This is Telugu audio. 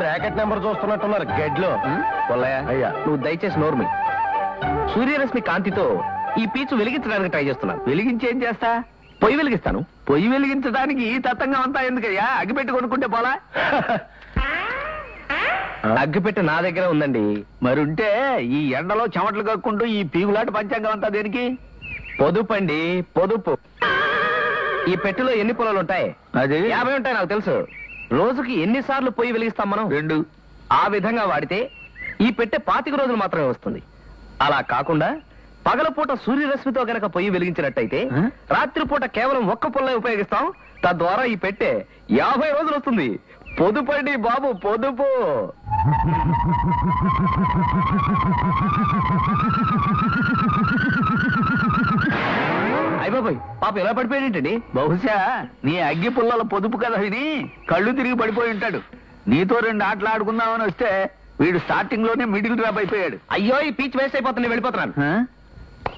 Racket number చూస్తున్నట్టున్నారు గెడ్లో. అయ్యా. నువ్వు దయచేసి నోర్మి. సూర్యరశ్మి కాంతితో ఈ పీచు వెలిగించడానికి ట్రై చేస్తున్నాను వెలిగించి ఏం చేస్తా? పొయ్యి వెలిగిస్తాను. పొయ్యి వెలిగించడానికి ఈ తత్తంగా అంతా ఎందుకయ్యా? అగ్గిపెట్టి కొనుక్కుంటే పోలా? అగ్గిపెట్టె నా దగ్గర ఉందండి. మరుంటే ఈ ఎండలో చెమటలు కక్కుంటూ ఈ పీగులాట పంచాంగం అంతా దేనికి? పొదుపు అండి పొదుపు. ఈ పెట్టెలో ఎన్ని పొలాలు ఉంటాయి అది? యాభై ఉంటాయి నాకు తెలుసు. రోజుకి ఎన్ని సార్లు పొయ్యి వెలిగిస్తాం మనం? రెండు. ఆ విధంగా వాడితే ఈ పెట్టె పాతిక రోజులు మాత్రమే వస్తుంది. అలా కాకుండా పగలపూట సూర్యరశ్మితో గనక పొయ్యి వెలిగించినట్టయితే? రాత్రిపూట కేవలం ఒక్క పుల్ల ఉపయోగిస్తాం. తద్వారా ఈ పెట్టె యాభై రోజులు వస్తుంది. పొదుపండి బాబు పొదుపు. అయిపోయి పాప ఎలా పడిపోయాడేంటండి బహుశా నీ అగ్గి పుల్లల పొదుపు కదా విని కళ్ళు తిరిగి పడిపోయి ఉంటాడు. నీతో రెండు ఆటలు ఆడుకుందామని వస్తే వీడు స్టార్టింగ్లోనే మిడిల్ డ్రాప్ అయిపోయాడు. అయ్యో ఈ పీచ్ వేస్ట్ అయిపోతుంది వెళ్ళిపోతున్నాను?